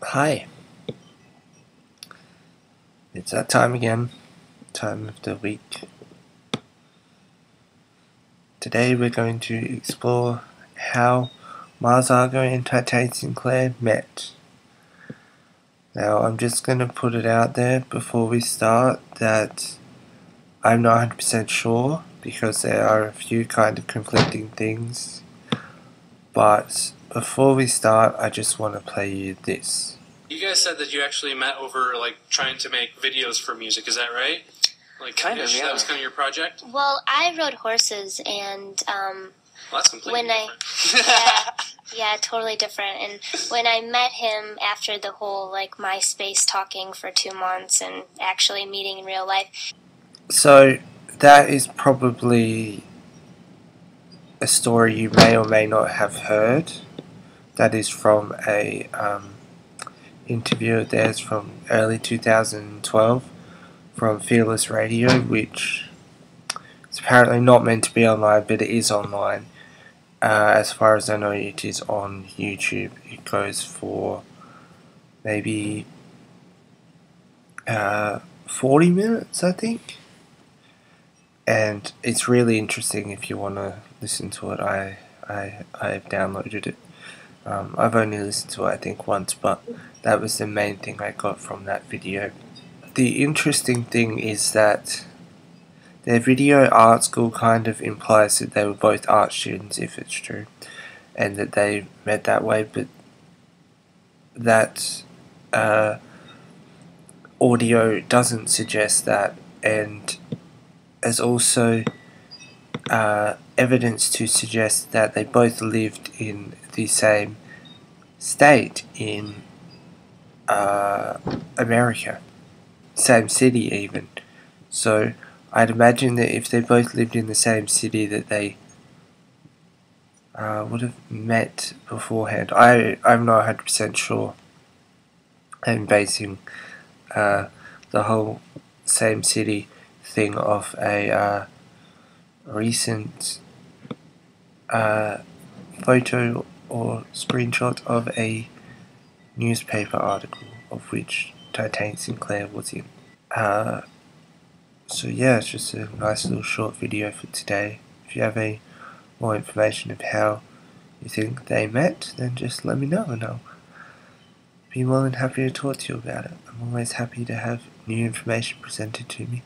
Hi. It's that time again, time of the week. Today we're going to explore how Mars Argo and Titanic Sinclair met. Now I'm just going to put it out there before we start that I'm not 100% sure because there are a few kind of conflicting things. But before we start, I just want to play you this. You guys said that you actually met over like trying to make videos for music. Is that right? Like Kind of, yeah. That was kind of your project. Well, I rode horses, and um, Well, that's completely When I- yeah, yeah, totally different. And when I met him after the whole like MySpace talking for two months and actually meeting in real life, So that is probably a story you may or may not have heard. That is from a um, interview of theirs from early 2012 from Fearless Radio, which is apparently not meant to be online, but it is online. Uh, as far as I know, it is on YouTube. It goes for maybe uh, 40 minutes, I think and it's really interesting if you want to listen to it. I I I've downloaded it. Um, I've only listened to it I think once, but that was the main thing I got from that video. The interesting thing is that their video art school kind of implies that they were both art students, if it's true, and that they met that way, but that uh, audio doesn't suggest that, and there's also uh, evidence to suggest that they both lived in the same state in uh, America, same city even. So I'd imagine that if they both lived in the same city, that they uh, would have met beforehand. I I'm not hundred percent sure. I'm basing uh, the whole same city thing off a uh, recent uh, photo or screenshot of a newspaper article of which Titanic Sinclair was in. Uh, so yeah, it's just a nice little short video for today. If you have any more information of how you think they met, then just let me know and I'll be more than happy to talk to you about it. I'm always happy to have new information presented to me.